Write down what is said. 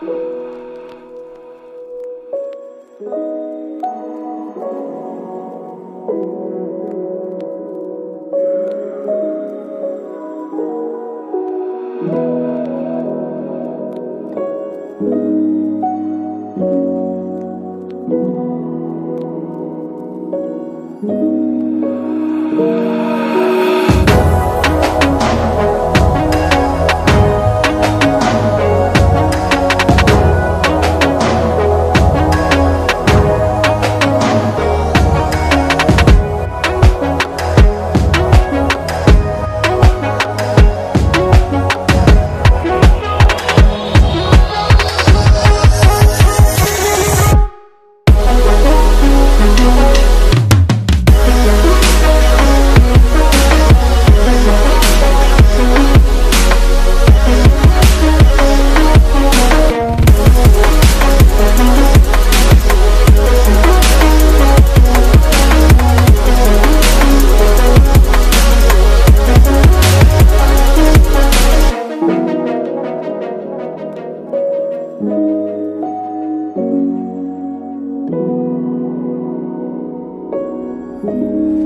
thank mm -hmm. you 嗯。